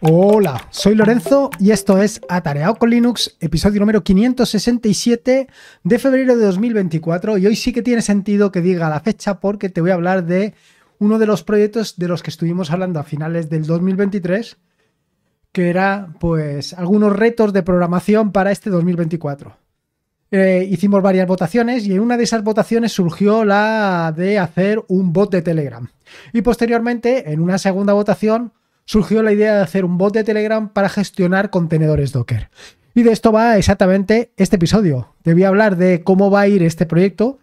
Hola, soy Lorenzo y esto es Atareado con Linux, episodio número 567 de febrero de 2024 y hoy sí que tiene sentido que diga la fecha porque te voy a hablar de uno de los proyectos de los que estuvimos hablando a finales del 2023 que era pues algunos retos de programación para este 2024. Eh, hicimos varias votaciones y en una de esas votaciones surgió la de hacer un bot de Telegram. Y posteriormente, en una segunda votación, surgió la idea de hacer un bot de Telegram para gestionar contenedores Docker. Y de esto va exactamente este episodio. Te voy a hablar de cómo va a ir este proyecto,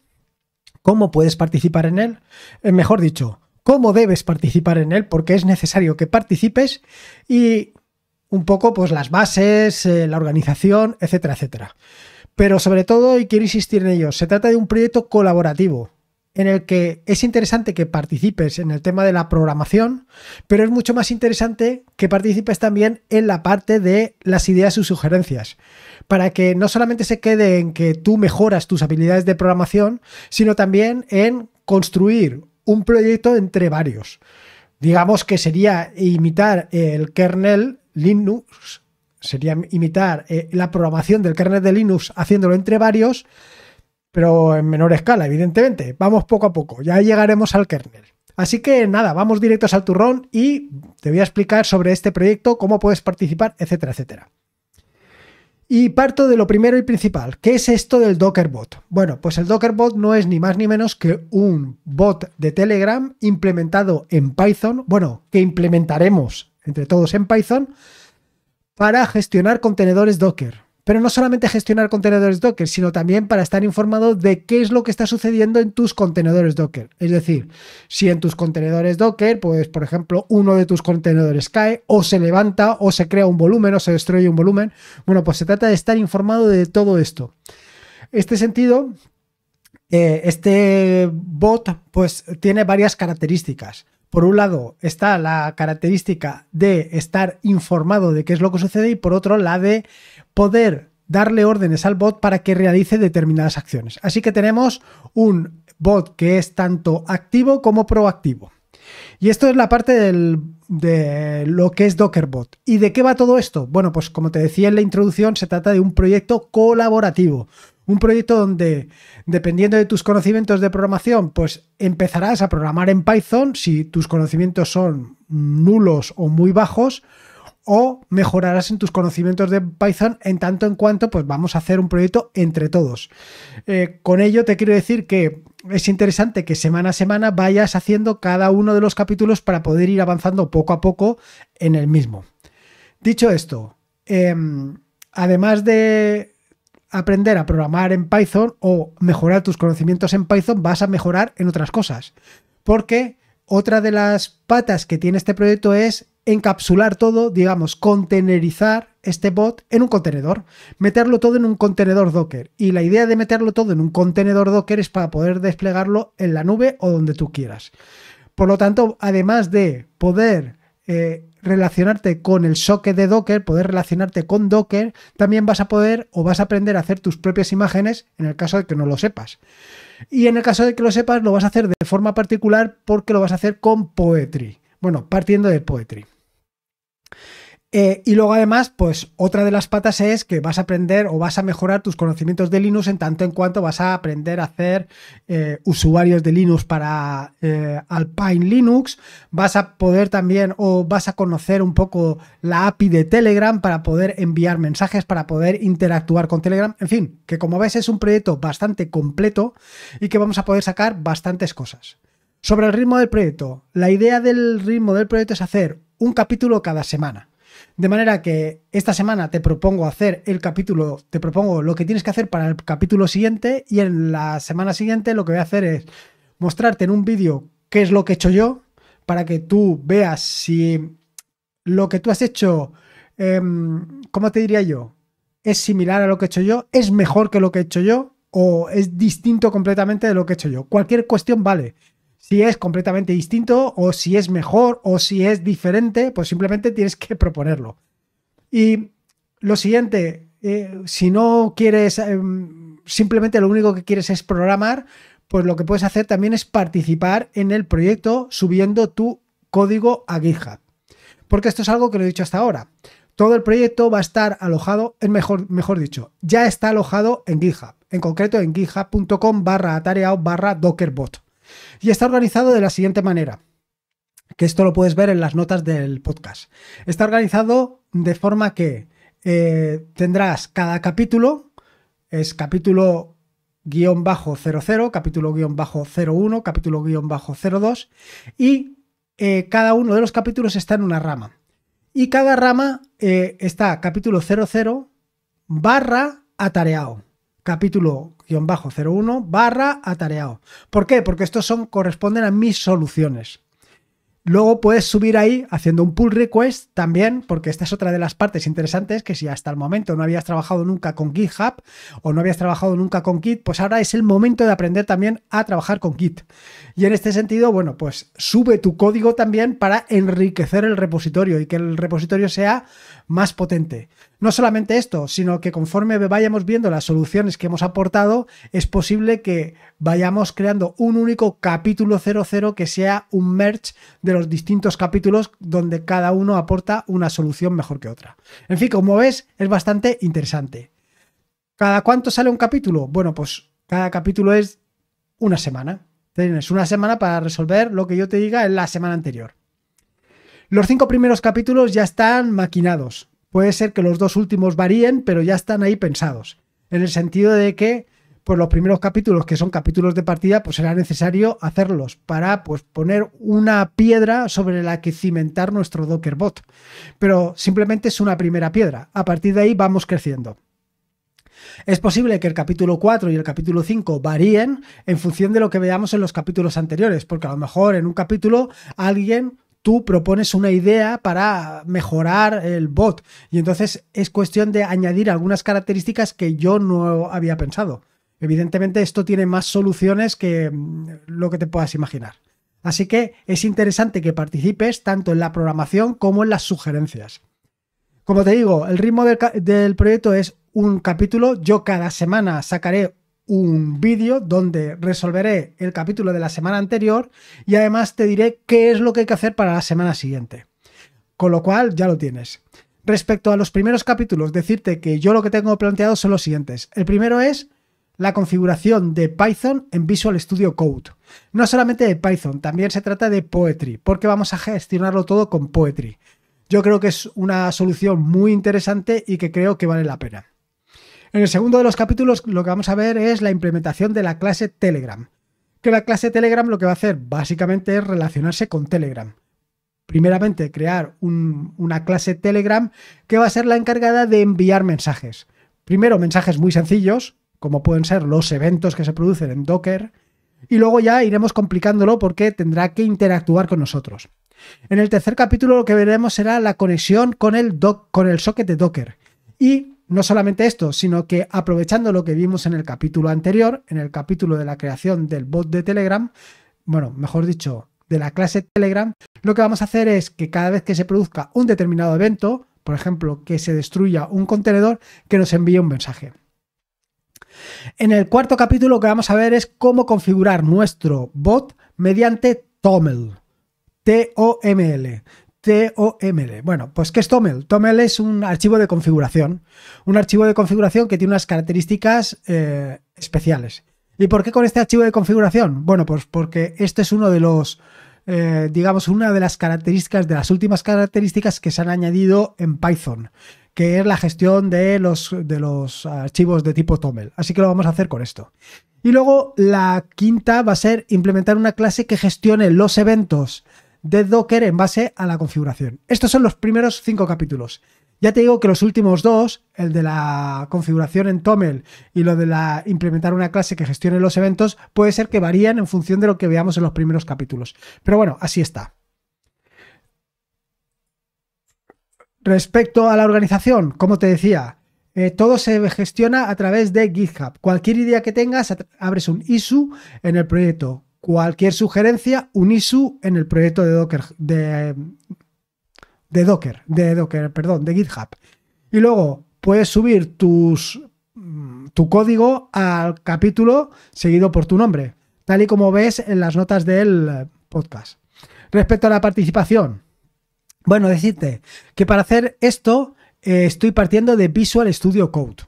cómo puedes participar en él, eh, mejor dicho, cómo debes participar en él, porque es necesario que participes y un poco pues las bases, eh, la organización, etcétera, etcétera. Pero sobre todo, y quiero insistir en ello, se trata de un proyecto colaborativo en el que es interesante que participes en el tema de la programación, pero es mucho más interesante que participes también en la parte de las ideas y sugerencias, para que no solamente se quede en que tú mejoras tus habilidades de programación, sino también en construir un proyecto entre varios. Digamos que sería imitar el kernel Linux, sería imitar eh, la programación del kernel de Linux haciéndolo entre varios, pero en menor escala, evidentemente. Vamos poco a poco, ya llegaremos al kernel. Así que nada, vamos directos al turrón y te voy a explicar sobre este proyecto, cómo puedes participar, etcétera, etcétera. Y parto de lo primero y principal. ¿Qué es esto del Dockerbot? Bueno, pues el Dockerbot no es ni más ni menos que un bot de Telegram implementado en Python, bueno, que implementaremos entre todos en Python para gestionar contenedores Docker. Pero no solamente gestionar contenedores Docker, sino también para estar informado de qué es lo que está sucediendo en tus contenedores Docker. Es decir, si en tus contenedores Docker, pues por ejemplo, uno de tus contenedores cae o se levanta o se crea un volumen o se destruye un volumen, bueno, pues se trata de estar informado de todo esto. Este sentido, eh, este bot pues tiene varias características. Por un lado está la característica de estar informado de qué es lo que sucede y por otro la de poder darle órdenes al bot para que realice determinadas acciones. Así que tenemos un bot que es tanto activo como proactivo. Y esto es la parte de lo que es Dockerbot. ¿Y de qué va todo esto? Bueno, pues como te decía en la introducción, se trata de un proyecto colaborativo. Un proyecto donde, dependiendo de tus conocimientos de programación, pues empezarás a programar en Python si tus conocimientos son nulos o muy bajos, o mejorarás en tus conocimientos de Python en tanto en cuanto pues vamos a hacer un proyecto entre todos. Eh, con ello te quiero decir que es interesante que semana a semana vayas haciendo cada uno de los capítulos para poder ir avanzando poco a poco en el mismo. Dicho esto, em, además de aprender a programar en Python o mejorar tus conocimientos en Python, vas a mejorar en otras cosas. Porque otra de las patas que tiene este proyecto es encapsular todo, digamos, contenerizar este bot en un contenedor, meterlo todo en un contenedor Docker. Y la idea de meterlo todo en un contenedor Docker es para poder desplegarlo en la nube o donde tú quieras. Por lo tanto, además de poder eh, relacionarte con el socket de Docker, poder relacionarte con Docker, también vas a poder o vas a aprender a hacer tus propias imágenes en el caso de que no lo sepas. Y en el caso de que lo sepas, lo vas a hacer de forma particular porque lo vas a hacer con Poetry. Bueno, partiendo de Poetry. Eh, y luego además, pues otra de las patas es que vas a aprender o vas a mejorar tus conocimientos de Linux en tanto en cuanto vas a aprender a hacer eh, usuarios de Linux para eh, Alpine Linux, vas a poder también o vas a conocer un poco la API de Telegram para poder enviar mensajes, para poder interactuar con Telegram, en fin, que como ves es un proyecto bastante completo y que vamos a poder sacar bastantes cosas. Sobre el ritmo del proyecto, la idea del ritmo del proyecto es hacer un capítulo cada semana. De manera que esta semana te propongo hacer el capítulo, te propongo lo que tienes que hacer para el capítulo siguiente y en la semana siguiente lo que voy a hacer es mostrarte en un vídeo qué es lo que he hecho yo para que tú veas si lo que tú has hecho, em, ¿cómo te diría yo? Es similar a lo que he hecho yo, es mejor que lo que he hecho yo o es distinto completamente de lo que he hecho yo. Cualquier cuestión vale si es completamente distinto o si es mejor o si es diferente, pues simplemente tienes que proponerlo. Y lo siguiente, eh, si no quieres, em, simplemente lo único que quieres es programar, pues lo que puedes hacer también es participar en el proyecto subiendo tu código a GitHub. porque esto es algo que lo he dicho hasta ahora. Todo el proyecto va a estar alojado, en mejor, mejor dicho, ya está alojado en GitHub, en concreto en github.com barra atareado barra dockerbot. Y está organizado de la siguiente manera, que esto lo puedes ver en las notas del podcast. Está organizado de forma que eh, tendrás cada capítulo, es capítulo guion bajo 00, capítulo guion bajo 01, capítulo guion bajo 02 y eh, cada uno de los capítulos está en una rama. Y cada rama eh, está capítulo 00 barra atareado. Capítulo guion bajo 01 barra atareado. ¿Por qué? Porque estos son, corresponden a mis soluciones. Luego puedes subir ahí haciendo un pull request también, porque esta es otra de las partes interesantes, que si hasta el momento no habías trabajado nunca con GitHub o no habías trabajado nunca con Git, pues ahora es el momento de aprender también a trabajar con Git. Y en este sentido, bueno, pues sube tu código también para enriquecer el repositorio y que el repositorio sea más potente. No solamente esto, sino que conforme vayamos viendo las soluciones que hemos aportado, es posible que vayamos creando un único capítulo 00 que sea un merge de los distintos capítulos donde cada uno aporta una solución mejor que otra. En fin, como ves, es bastante interesante. ¿Cada cuánto sale un capítulo? Bueno, pues cada capítulo es una semana. Tienes una semana para resolver lo que yo te diga en la semana anterior. Los cinco primeros capítulos ya están maquinados. Puede ser que los dos últimos varíen, pero ya están ahí pensados. En el sentido de que pues los primeros capítulos, que son capítulos de partida, pues será necesario hacerlos para pues, poner una piedra sobre la que cimentar nuestro Dockerbot. Pero simplemente es una primera piedra. A partir de ahí vamos creciendo. Es posible que el capítulo 4 y el capítulo 5 varíen en función de lo que veamos en los capítulos anteriores, porque a lo mejor en un capítulo alguien tú propones una idea para mejorar el bot y entonces es cuestión de añadir algunas características que yo no había pensado. Evidentemente esto tiene más soluciones que mm, lo que te puedas imaginar. Así que es interesante que participes tanto en la programación como en las sugerencias. Como te digo, el ritmo del, del proyecto es un capítulo. Yo cada semana sacaré un vídeo donde resolveré el capítulo de la semana anterior y además te diré qué es lo que hay que hacer para la semana siguiente. Con lo cual ya lo tienes. Respecto a los primeros capítulos, decirte que yo lo que tengo planteado son los siguientes. El primero es la configuración de Python en Visual Studio Code. No solamente de Python, también se trata de Poetry, porque vamos a gestionarlo todo con Poetry. Yo creo que es una solución muy interesante y que creo que vale la pena. En el segundo de los capítulos lo que vamos a ver es la implementación de la clase Telegram. Que la clase Telegram lo que va a hacer básicamente es relacionarse con Telegram. Primeramente, crear una clase Telegram que va a ser la encargada de enviar mensajes. Primero, mensajes muy sencillos, como pueden ser los eventos que se producen en Docker, y luego ya iremos complicándolo porque tendrá que interactuar con nosotros. En el tercer capítulo lo que veremos será la conexión con el, con el socket de Docker y no solamente esto, sino que aprovechando lo que vimos en el capítulo anterior, en el capítulo de la creación del bot de Telegram, bueno, mejor dicho, de la clase Telegram, lo que vamos a hacer es que cada vez que se produzca un determinado evento, por ejemplo, que se destruya un contenedor, que nos envíe un mensaje. En el cuarto capítulo lo que vamos a ver es cómo configurar nuestro bot mediante TOML. T-O-M-L. TOML. Bueno, pues ¿qué es TOML? TOML es un archivo de configuración. Un archivo de configuración que tiene unas características eh, especiales. ¿Y por qué con este archivo de configuración? Bueno, pues porque este es uno de los, eh, digamos, una de las características, de las últimas características que se han añadido en Python, que es la gestión de los, de los archivos de tipo TOML. Así que lo vamos a hacer con esto. Y luego la quinta va a ser implementar una clase que gestione los eventos de Docker en base a la configuración. Estos son los primeros cinco capítulos. Ya te digo que los últimos dos, el de la configuración en Toml y lo de la implementar una clase que gestione los eventos, puede ser que varíen en función de lo que veamos en los primeros capítulos. Pero bueno, así está. Respecto a la organización, como te decía, eh, todo se gestiona a través de GitHub. Cualquier idea que tengas, abres un issue en el proyecto cualquier sugerencia, un issue en el proyecto de Docker, de, de Docker, de Docker, perdón, de GitHub. Y luego puedes subir tus, mm, tu código al capítulo seguido por tu nombre, tal y como ves en las notas del podcast. Respecto a la participación, Bueno, decirte que para hacer esto eh, estoy partiendo de Visual Studio Code.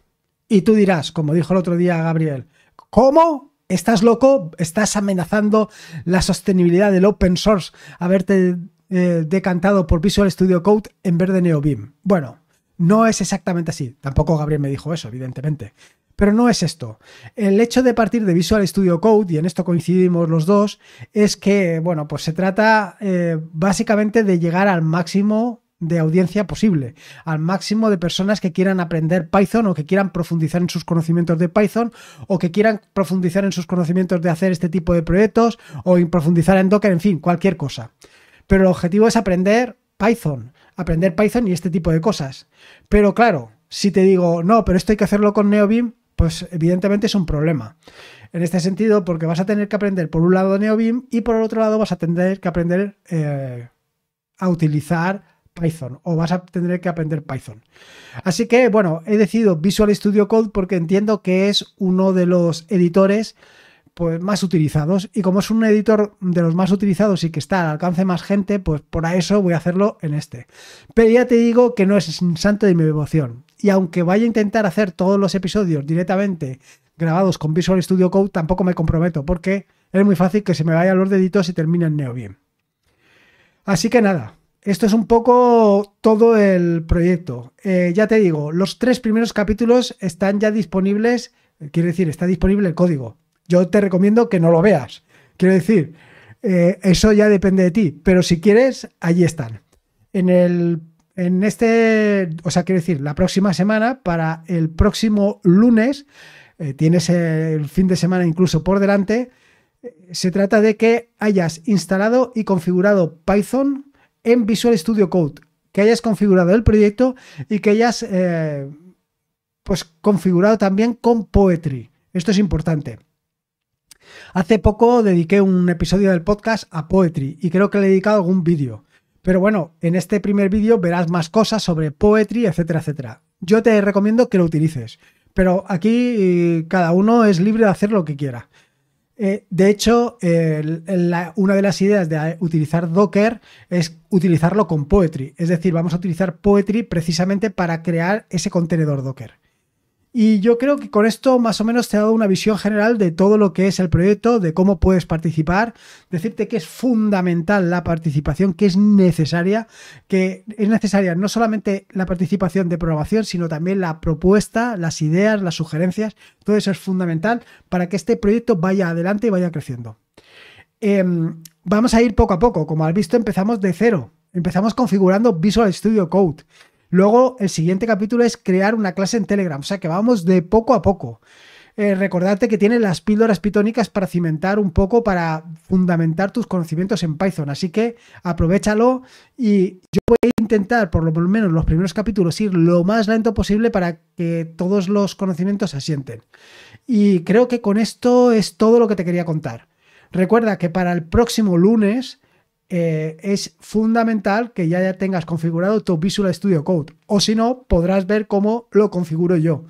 Y tú dirás, como dijo el otro día Gabriel, ¿cómo? ¿Estás loco? ¿Estás amenazando la sostenibilidad del open source? Haberte eh, decantado por Visual Studio Code en vez de NeoBeam. Bueno, no es exactamente así. Tampoco Gabriel me dijo eso, evidentemente. Pero no es esto. El hecho de partir de Visual Studio Code, y en esto coincidimos los dos, es que, bueno, pues se trata eh, básicamente de llegar al máximo de audiencia posible, al máximo de personas que quieran aprender Python o que quieran profundizar en sus conocimientos de Python o que quieran profundizar en sus conocimientos de hacer este tipo de proyectos o profundizar en Docker, en fin, cualquier cosa. Pero el objetivo es aprender Python, aprender Python y este tipo de cosas. Pero claro, si te digo, no, pero esto hay que hacerlo con NeoBeam, pues evidentemente es un problema. En este sentido, porque vas a tener que aprender por un lado NeoBeam y por el otro lado vas a tener que aprender eh, a utilizar Python o vas a tener que aprender Python. Así que, bueno, he decidido Visual Studio Code porque entiendo que es uno de los editores pues, más utilizados. Y como es un editor de los más utilizados y que está al alcance más gente, pues por eso voy a hacerlo en este. Pero ya te digo que no es un santo de mi devoción. Y aunque vaya a intentar hacer todos los episodios directamente grabados con Visual Studio Code, tampoco me comprometo porque es muy fácil que se me vayan los deditos y termine en Neo bien. Así que nada, esto es un poco todo el proyecto. Eh, ya te digo, los tres primeros capítulos están ya disponibles, quiere decir, está disponible el código. Yo te recomiendo que no lo veas. Quiero decir, eh, eso ya depende de ti, pero si quieres, allí están. En el en este, o sea, quiero decir, la próxima semana, para el próximo lunes, eh, tienes el fin de semana incluso por delante, se trata de que hayas instalado y configurado Python en Visual Studio Code, que hayas configurado el proyecto y que hayas eh, pues configurado también con Poetry. Esto es importante. Hace poco dediqué un episodio del podcast a Poetry y creo que le he dedicado algún vídeo. Pero bueno, en este primer vídeo verás más cosas sobre poetry, etcétera, etcétera. Yo te recomiendo que lo utilices, pero aquí eh, cada uno es libre de hacer lo que quiera. Eh, de hecho, una de las ideas de utilizar Docker es utilizarlo con Poetry. Es decir, vamos a utilizar Poetry precisamente para crear ese contenedor Docker. Y yo creo que con esto más o menos te he dado una visión general de todo lo que es el proyecto, de cómo puedes participar, decirte que es fundamental la participación, que es necesaria, que es necesaria no solamente la participación de programación, sino también la propuesta, las ideas, las sugerencias, todo eso es fundamental para que este proyecto vaya adelante y vaya creciendo. Em, vamos a ir poco a poco, como has visto empezamos de cero, empezamos configurando Visual Studio Code. Luego, el siguiente capítulo es crear una clase en Telegram, o sea que vamos de poco a poco. Eh, recordarte que tiene las píldoras pitónicas para cimentar un poco, para fundamentar tus conocimientos en Python. Así que aprovechalo y yo voy a intentar, por lo menos los primeros capítulos, ir lo más lento posible para que todos los conocimientos se asienten. Y creo que con esto es todo lo que te quería contar. Recuerda que para el próximo lunes eh, es fundamental que ya tengas configurado tu Visual Studio Code. O si no, podrás ver cómo lo configuro yo.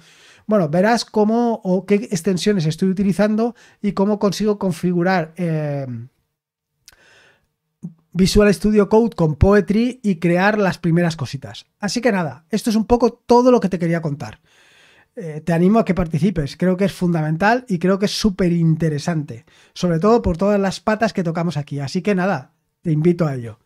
Bueno, verás cómo o qué extensiones estoy utilizando y cómo consigo configurar eh, Visual Studio Code con Poetry y crear las primeras cositas. Así que nada, esto es un poco todo lo que te quería contar. Eh, te animo a que participes, creo que es fundamental y creo que es súper interesante, sobre todo por todas las patas que tocamos aquí. Así que nada, te invito a ello.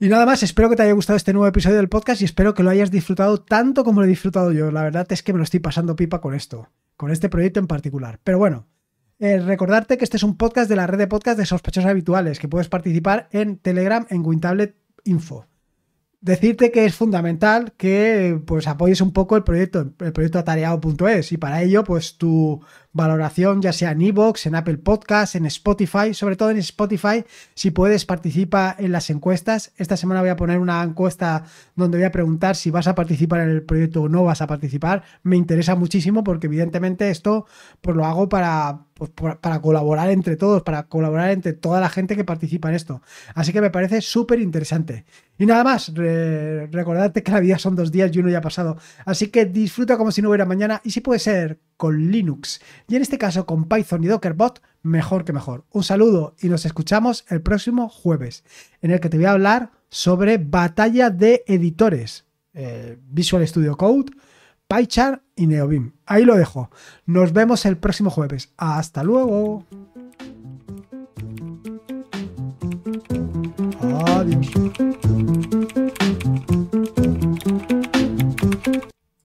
Y nada más, espero que te haya gustado este nuevo episodio del podcast y espero que lo hayas disfrutado tanto como lo he disfrutado yo. La verdad es que me lo estoy pasando pipa con esto, con este proyecto en particular. Pero bueno, eh, recordarte que este es un podcast de la red de podcast de sospechosos habituales, que puedes participar en Telegram en Wintablet Info decirte que es fundamental que pues apoyes un poco el proyecto, el proyecto atareado.es y para ello pues tu valoración ya sea en iVoox, en Apple Podcasts, en Spotify, sobre todo en Spotify, si puedes participa en las encuestas. Esta semana voy a poner una encuesta donde voy a preguntar si vas a participar en el proyecto o no vas a participar. Me interesa muchísimo porque evidentemente esto pues lo hago para pues, para colaborar entre todos, para colaborar entre toda la gente que participa en esto. Así que me parece súper interesante. Y nada más, recordarte que la vida son dos días y uno ya ha pasado. Así que disfruta como si no hubiera mañana y si puede ser con Linux y en este caso con Python y Dockerbot, mejor que mejor. Un saludo y nos escuchamos el próximo jueves, en el que te voy a hablar sobre batalla de editores, eh, Visual Studio Code, PyCharm y NeoBeam. Ahí lo dejo. Nos vemos el próximo jueves. Hasta luego.